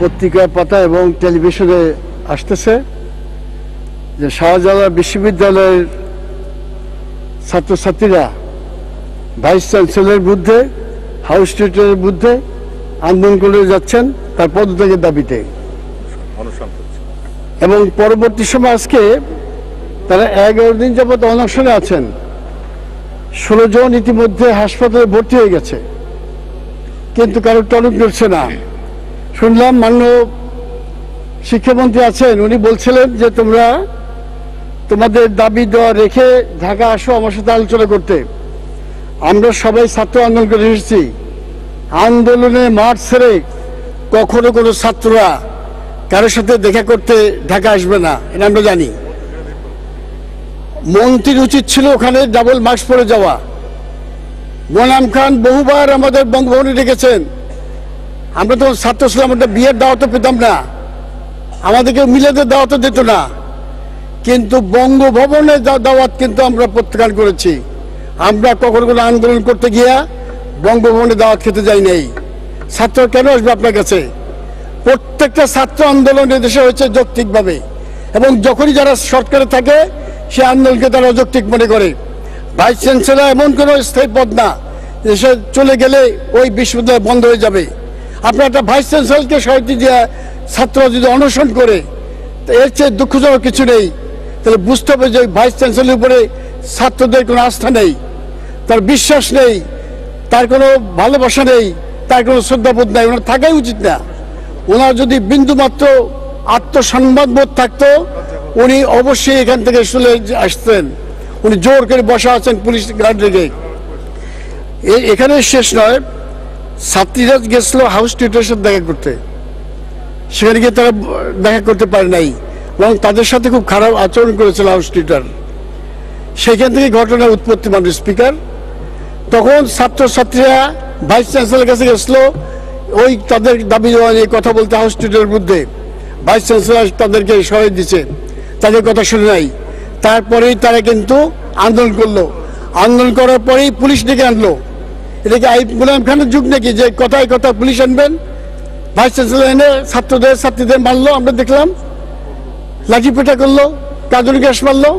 পত্রিকার পাতা এবং টেলিভিশনে আসতেছে যে শাহজালাল বিশ্ববিদ্যালয়ের ছাত্রছাত্রীরা ভাইস চ্যান্সেলরের বিরুদ্ধে হাউস টিউটরের বিরুদ্ধে আন্দোলন করে যাচ্ছেন তার পদত্যাগের দাবিতে। এবং পরবর্তী সময় আজকে তারা এগারো দিন যাবৎ অনশনে আছেন। ষোলো জন ইতিমধ্যে হাসপাতালে ভর্তি হয়ে গেছে। কিন্তু কারও টনক নড়ছে না। শুনলাম মান্য শিক্ষামন্ত্রী আছেন, উনি বলছিলেন যে তোমরা তোমাদের দাবি দেওয়া রেখে ঢাকা আসো আমার সাথে আলোচনা করতে। আমরা সবাই ছাত্র আন্দোলন করে এসেছি। আন্দোলনে মাঠ ছেড়ে কখনো কোনো ছাত্ররা কারোর সাথে দেখা করতে ঢাকা আসবে না, এটা আমরা জানি। মন্ত্রীর উচিত ছিল ওখানে ডাবল মাস্ক পরে যাওয়া। মোনাম খান বহুবার আমাদের বঙ্গভবনে ডেকেছেন। আমরা তো ছাত্র ছিলাম, আমরা বিয়ের দাওয়াতও পেতাম না। আমাদেরকে মিলেদের দাওয়াতও দিত না। কিন্তু বঙ্গভবনে দাওয়াত কিন্তু আমরা প্রত্যাখ্যান করেছি। আমরা কখনো কোনো আন্দোলন করতে গিয়া বঙ্গভবনে দাওয়াত খেতে যাই নাই। ছাত্র কেন আসবে আপনার কাছে? প্রত্যেকটা ছাত্র আন্দোলন দেশে হয়েছে যৌক্তিকভাবে। এবং যখনই যারা সরকারে থাকে, সে আন্দোলনকে তারা অযৌক্তিক মনে করে। ভাইস চ্যান্সেলর এমন কোনো স্থায়ী পদ না। সে চলে গেলে ওই বিশ্ববিদ্যালয় বন্ধ হয়ে যাবে। আপনার একটা ভাইস চ্যান্সেলরকে সহায়তা দিয়ে ছাত্র যদি অনশন করে, তো এর চেয়ে দুঃখজনক কিছু নেই। তাহলে বুঝতে হবে যে ভাইস চ্যান্সেলরের উপরে ছাত্রদের কোনো আস্থা নেই, তার বিশ্বাস নেই, তার কোনো ভালোবাসা নেই, তার কোনো শ্রদ্ধাবোধ নেই, ওনার থাকাই উচিত না। ওনার যদি বিন্দু মাত্র আত্মসম্মান বোধ থাকতো, উনি অবশ্যই এখান থেকে চলে আসতেন। উনি জোর করে বসা আছেন পুলিশ গার্ড রেখে এখানে শেষ নয়। ছাত্রীরা গেছিল হাউস টিউটারের সাথে দেখা করতে। সেখানে গিয়ে তারা দেখা করতে পারে নাই। এবং তাদের সাথে খুব খারাপ আচরণ করেছিল হাউস টিউটার সেখান থেকে ঘটনার উৎপত্তি মানুষ স্পিকার তখন ছাত্রছাত্রীরা ভাইস চ্যান্সেলর কাছে গেছিল। ওই তাদের দাবি দেওয়া নিয়ে কথা বলতে হাউস টিউটারের মধ্যে। ভাইস চ্যান্সেলার তাদেরকে সহায় দিচ্ছে তাদের কথা শুনে নাই। তারপরেই তারা কিন্তু আন্দোলন করল। আন্দোলন করার পরেই পুলিশ ডেকে আনলো। মুলায়ম খানের যুগ নাকি যে কথায় কথা পুলিশ আনবেন ভাইস চ্যান্সেলর এনে ছাত্রদের, ছাত্রীদের মারলো, আমরা দেখলাম। লাঠি পেটা করল, কাজল গ্যাস মারলো।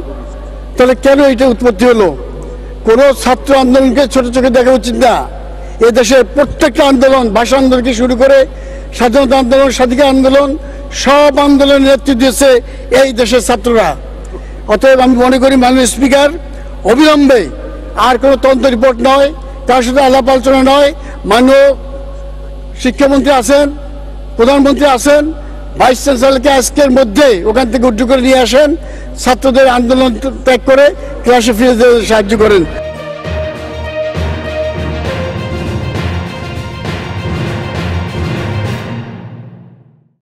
তাহলে কেন এটা উৎপত্তি হলো? কোনো ছাত্র আন্দোলনকে ছোট চোখে দেখা উচিত না। এ দেশের প্রত্যেকটা আন্দোলন, ভাষা আন্দোলনকে শুরু করে স্বাধীনতা আন্দোলন, স্বাধিকার আন্দোলন, সব আন্দোলনের নেতৃত্ব দিয়েছে এই দেশের ছাত্ররা। অতএব আমি মনে করি, মাননীয় স্পিকার, অবিলম্বে আর কোনো তন্ত্র রিপোর্ট নয়। তার সাথে আলাপ আলোচনা নয়। মাননীয় শিক্ষামন্ত্রী আছেন, প্রধানমন্ত্রী আছেন, ভাইস চ্যান্সেলরকে আজকের মধ্যে ওখান থেকে উদ্যোগ করে নিয়ে আসেন। ছাত্রদের আন্দোলন ত্যাগ করে ক্লাসে ফিরে সাহায্য করেন।